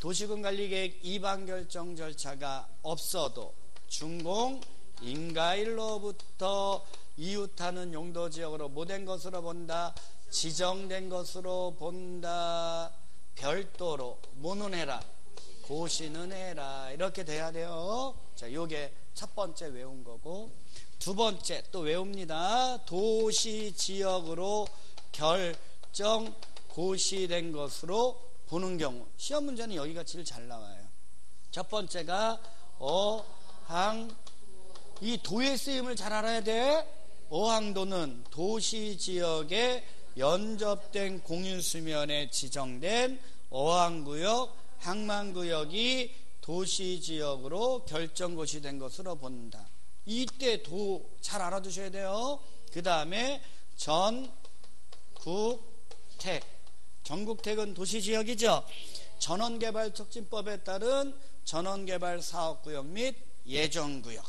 도시군 관리계획 이반 결정 절차가 없어도 준공 인가일로부터 이웃하는 용도 지역으로 못된 것으로 본다 지정된 것으로 본다 별도로 뭐는 해라 고시는 해라 이렇게 돼야 돼요. 자 요게 첫 번째 외운 거고 두 번째 또 외웁니다. 도시 지역으로 결정 고시된 것으로 보는 경우 시험 문제는 여기가 제일 잘 나와요. 첫 번째가 어항 이 도의 쓰임을 잘 알아야 돼. 어항도는 도시 지역에 연접된 공유 수면에 지정된 어항구역, 항만구역이 도시 지역으로 결정곳이 된 것으로 본다. 이때 도 잘 알아두셔야 돼요. 그 다음에 전, 국, 택. 전국택은 도시지역이죠. 전원개발촉진법에 따른 전원개발 사업구역 및 예정구역.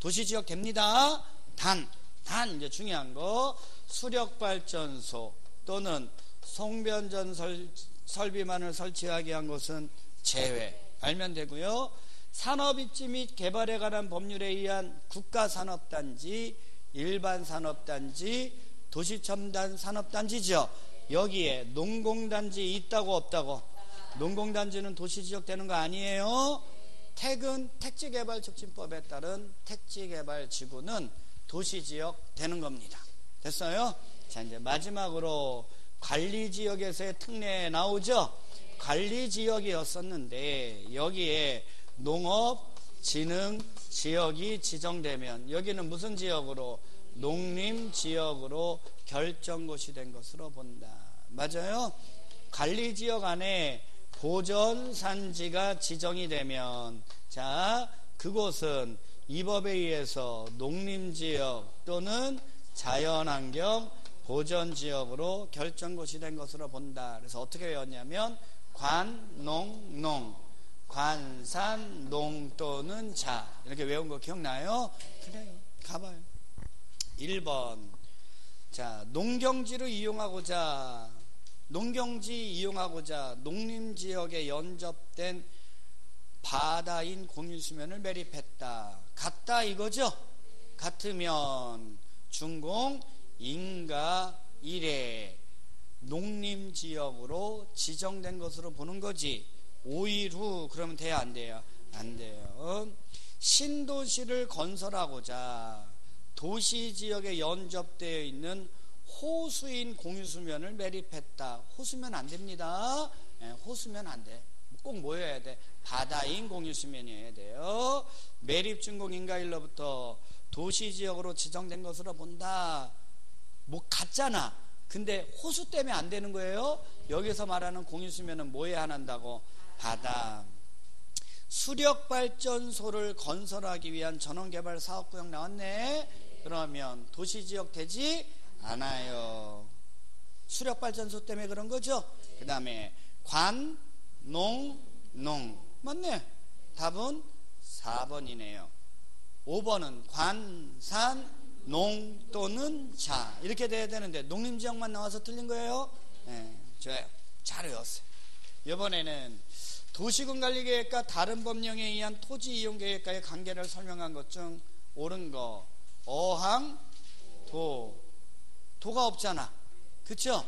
도시지역 됩니다. 단, 단, 이제 중요한 거, 수력발전소 또는 송변전 설, 설비만을 설치하게 한 것은 제외. 알면 되고요. 산업입지 및 개발에 관한 법률에 의한 국가산업단지, 일반산업단지, 도시첨단 산업단지죠. 여기에 농공단지 있다고 없다고? 농공단지는 도시지역 되는 거 아니에요? 택은 택지개발촉진법에 따른 택지개발지구는 도시지역 되는 겁니다. 됐어요? 자, 이제 마지막으로 관리지역에서의 특례 나오죠? 관리지역이었었는데 여기에 농업, 진흥 지역이 지정되면 여기는 무슨 지역으로? 농림지역으로 결정곳이 된 것으로 본다. 맞아요? 관리 지역 안에 보전 산지가 지정이 되면 자 그곳은 이 법에 의해서 농림 지역 또는 자연 환경 보전 지역으로 결정곳이 된 것으로 본다. 그래서 어떻게 외웠냐면 관 농 농 관 산 농 또는 자 이렇게 외운 거 기억나요? 그래요. 가봐요. 1번 자, 농경지를 이용하고자 농경지 이용하고자 농림지역에 연접된 바다인 공유수면을 매립했다. 같다 이거죠? 같으면 준공 인가 일에 농림지역으로 지정된 것으로 보는 거지. 5일 후 그러면 돼야 안 돼요? 안 돼요. 신도시를 건설하고자 도시 지역에 연접되어 있는 호수인 공유수면을 매립했다. 호수면 안 됩니다. 네, 호수면 안 돼. 꼭 뭐여야 돼? 바다인 공유수면이어야 돼요. 매립 준공 인가일로부터 도시 지역으로 지정된 것으로 본다. 뭐 같잖아. 근데 호수 때문에 안 되는 거예요. 여기서 말하는 공유수면은 뭐에 한한다고? 바다. 수력발전소를 건설하기 위한 전원개발 사업구역 나왔네. 그러면 도시지역 되지 않아요. 수력발전소 때문에 그런 거죠. 그 다음에 관, 농, 농. 맞네. 답은 4번이네요. 5번은 관, 산, 농 또는 자. 이렇게 돼야 되는데 농림지역만 나와서 틀린 거예요. 네, 좋아요. 잘 외웠어요. 이번에는 도시군 관리계획과 다른 법령에 의한 토지 이용 계획과의 관계를 설명한 것 중 옳은 거 어항 도 도가 없잖아. 그쵸?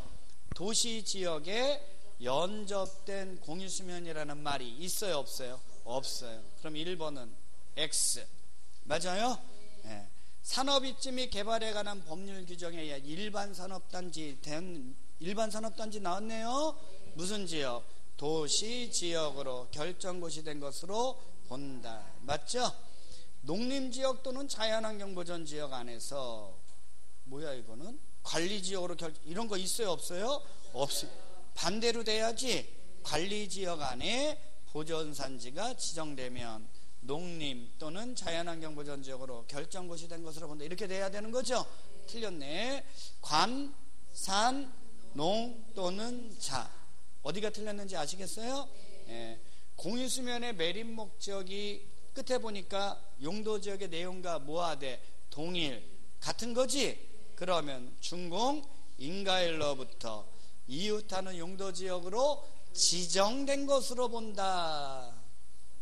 도시 지역에 연접된 공유수면이라는 말이 있어요, 없어요? 없어요. 그럼 1번은 X. 맞아요? 네. 산업입지 및 개발에 관한 법률 규정에 의한 일반 산업단지 된 일반 산업단지 나왔네요. 무슨 지역? 도시 지역으로 결정곳이 된 것으로 본다. 맞죠? 농림지역 또는 자연환경보전 지역 안에서 뭐야 이거는 관리 지역으로 결 이런 거 있어요 없어요? 없어 반대로 돼야지 관리 지역 안에 보전 산지가 지정되면 농림 또는 자연환경 보전 지역으로 결정곳이 된 것으로 본다 이렇게 돼야 되는 거죠 틀렸네. 관, 산, 농 또는 자. 어디가 틀렸는지 아시겠어요? 예. 공유수면의 매립 목적이 끝에 보니까 용도 지역의 내용과 뭐하되 동일 같은 거지? 그러면 중공 인가일로부터 이웃하는 용도 지역으로 지정된 것으로 본다.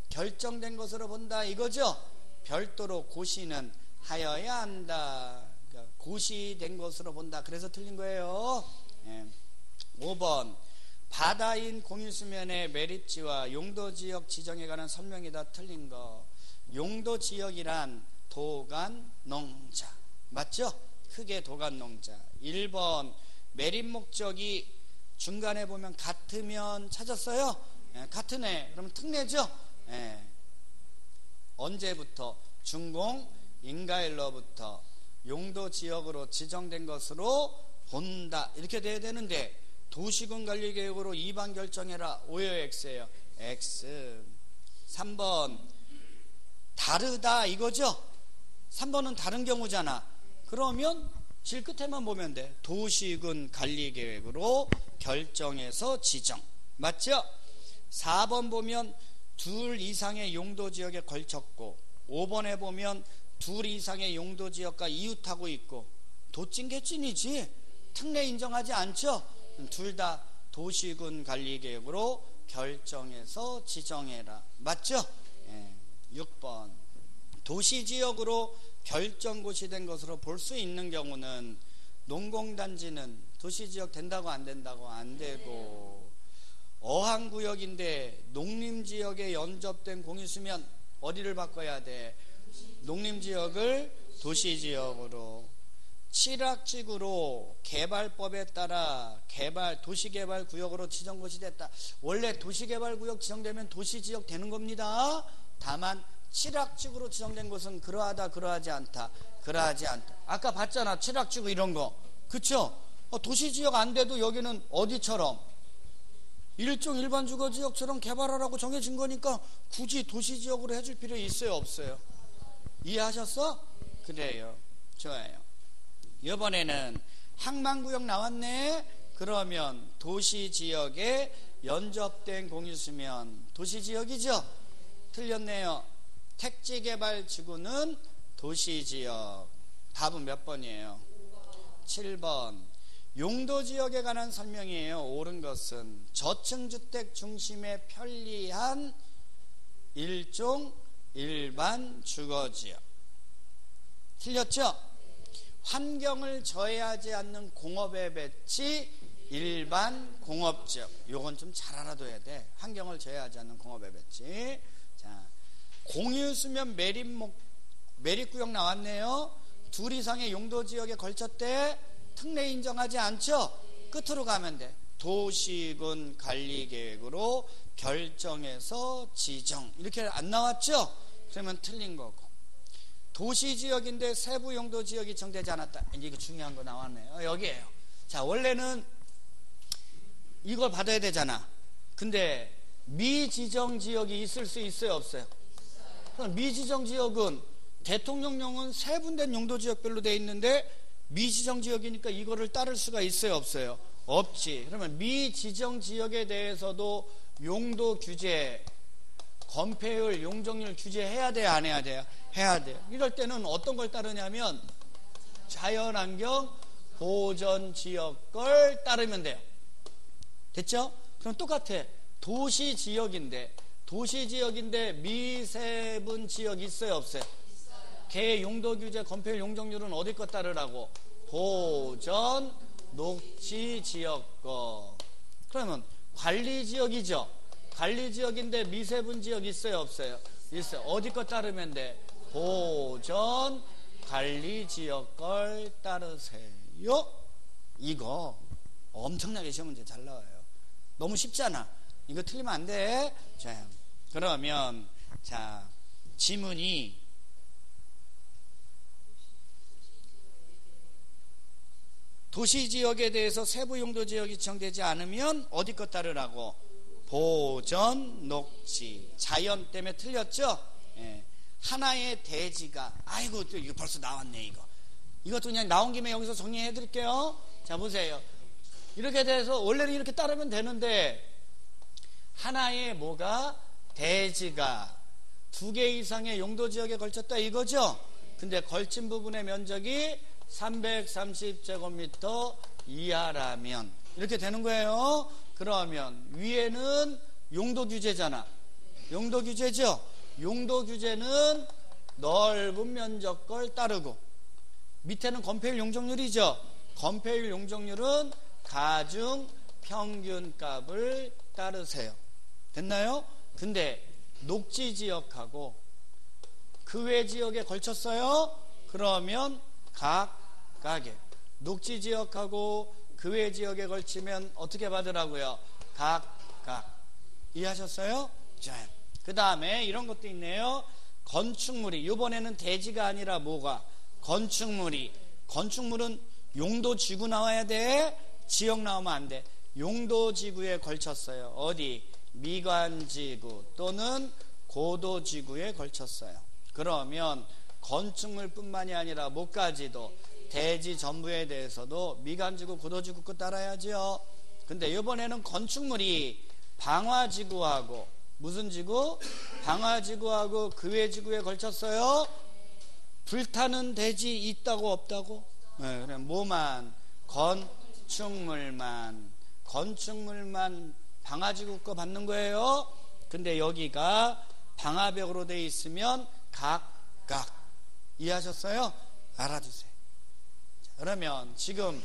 결정된 것으로 본다 이거죠. 별도로 고시는 하여야 한다. 그러니까 고시된 것으로 본다. 그래서 틀린 거예요. 예. 5번 바다인 공유수면의 매립지와 용도지역 지정에 관한 설명이 다 틀린 거. 용도지역이란 도간 농자 맞죠? 크게 도간 농자. 1번 매립 목적이 중간에 보면 같으면 찾았어요? 예, 같으네. 그러면 특례죠? 예. 언제부터? 준공 인가일로부터 용도 지역으로 지정된 것으로 본다. 이렇게 돼야 되는데 도시군 관리 계획으로 2반 결정해라. 오요 X예요. X. 3번 다르다 이거죠? 3번은 다른 경우잖아. 그러면 실 끝에만 보면 돼. 도시군 관리 계획으로 결정해서 지정. 맞죠? 4번 보면 둘 이상의 용도 지역에 걸쳤고 5번에 보면 둘 이상의 용도 지역과 이웃하고 있고 도찐 개찐이지 특례 인정하지 않죠? 둘 다 도시군 관리 계획으로 결정해서 지정해라. 맞죠? 예, 6번 도시 지역으로 결정고시 된 것으로 볼 수 있는 경우는 농공단지는 도시지역 된다고 안 된다고 안 되고 어항구역인데 농림지역에 연접된 공유수면 어디를 바꿔야 돼? 농림지역을 도시지역으로 칠학지구로 개발법에 따라 개발 도시개발 구역으로 지정고시 됐다. 원래 도시개발 구역 지정되면 도시지역 되는 겁니다. 다만 칠학지구로 지정된 곳은 그러하다 그러하지 않다 그러하지 않다. 아까 봤잖아 칠학지구 이런 거. 그쵸? 어, 도시지역 안 돼도 여기는 어디처럼? 일종 일반 주거지역처럼 개발하라고 정해진 거니까 굳이 도시지역으로 해줄 필요 있어요 없어요? 이해하셨어? 그래요. 좋아요. 이번에는 항만구역 나왔네. 그러면 도시지역에 연접된 공유수면. 도시지역이죠? 틀렸네요 택지 개발 지구는 도시 지역. 답은 몇 번이에요? 7번. 용도 지역에 관한 설명이에요. 옳은 것은 저층 주택 중심의 편리한 일종 일반 주거 지역. 틀렸죠? 환경을 저해하지 않는 공업의 배치 일반 공업 지역. 요건 좀 잘 알아둬야 돼. 환경을 저해하지 않는 공업의 배치. 공유수면 매립목, 매립구역 나왔네요. 둘 이상의 용도 지역에 걸쳤대 특례 인정하지 않죠? 끝으로 가면 돼. 도시군 관리 계획으로 결정해서 지정. 이렇게 안 나왔죠? 그러면 틀린 거고. 도시 지역인데 세부 용도 지역이 정되지 않았다. 이거 중요한 거 나왔네요. 여기에요. 자, 원래는 이걸 받아야 되잖아. 근데 미지정 지역이 있을 수 있어요, 없어요? 미지정 지역은 대통령령은 세분된 용도 지역별로 돼 있는데 미지정 지역이니까 이거를 따를 수가 있어요 없어요? 없지. 그러면 미지정 지역에 대해서도 용도 규제 건폐율 용적률 규제해야 돼요 안 해야 돼요? 해야 돼요. 이럴 때는 어떤 걸 따르냐면 자연환경 보전 지역 걸 따르면 돼요. 됐죠? 그럼 똑같아. 도시 지역인데 도시 지역인데 미세분 지역 있어요 없어요? 개 용도 규제 건폐 용적률은 어디 것 따르라고? 보전 녹지 지역 거. 그러면 관리 지역이죠. 관리 지역인데 미세분 지역 있어요 없어요? 있어요. 어디 것 따르면 돼? 보전 관리 지역 걸 따르세요. 이거 엄청나게 시험 문제 잘 나와요. 너무 쉽잖아. 이거 틀리면 안 돼. 자, 그러면 자 지문이 도시 지역에 대해서 세부 용도 지역이 지정되지 않으면 어디 것 따르라고 보전 녹지 자연 때문에 틀렸죠. 예. 하나의 대지가 아이고 또 이거 벌써 나왔네 이거 이것도 그냥 나온 김에 여기서 정리해 드릴게요. 자, 보세요. 이렇게 돼서 원래는 이렇게 따르면 되는데 하나의 뭐가 대지가 두 개 이상의 용도 지역에 걸쳤다 이거죠. 근데 걸친 부분의 면적이 330제곱미터 이하라면 이렇게 되는 거예요. 그러면 위에는 용도 규제잖아. 용도 규제죠. 용도 규제는 넓은 면적걸 따르고 밑에는 건폐율 용적률이죠. 건폐율 용적률은 가중 평균값을 따르세요. 됐나요? 근데 녹지 지역하고 그 외 지역에 걸쳤어요? 그러면 각각에 녹지 지역하고 그 외 지역에 걸치면 어떻게 받으라고요? 각각 이해하셨어요? 자, 그 다음에 이런 것도 있네요. 건축물이 이번에는 대지가 아니라 뭐가 건축물이 건축물은 용도 지구 나와야 돼 지역 나오면 안 돼 용도 지구에 걸쳤어요 어디 미관 지구 또는 고도 지구에 걸쳤어요 그러면 건축물 뿐만이 아니라 뭐까지도 대지 전부에 대해서도 미관 지구 고도 지구 거 따라야죠 근데 이번에는 건축물이 방화 지구하고 무슨 지구? 방화 지구하고 그외 지구에 걸쳤어요. 불타는 대지 있다고 없다고? 네, 그래 뭐만 건축물만 건축물만 방화지구 거 받는 거예요. 근데 여기가 방화벽으로 돼 있으면 각각 이해하셨어요? 알아두세요. 자, 그러면 지금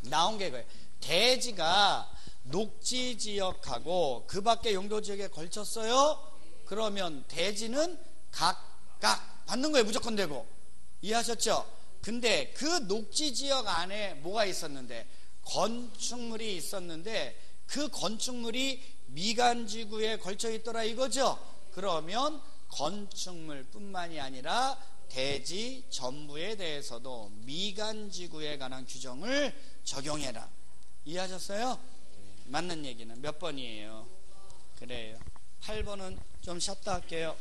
나온 게 그거예요. 대지가 녹지 지역하고 그 밖에 용도 지역에 걸쳤어요. 그러면 대지는 각각 받는 거예요. 무조건 되고. 이해하셨죠? 근데 그 녹지 지역 안에 뭐가 있었는데 건축물이 있었는데 그 건축물이 미간지구에 걸쳐 있더라 이거죠. 그러면 건축물뿐만이 아니라 대지 전부에 대해서도 미간지구에 관한 규정을 적용해라. 이해하셨어요? 맞는 얘기는 몇 번이에요? 그래요. 8번은 좀 쉬었다 할게요.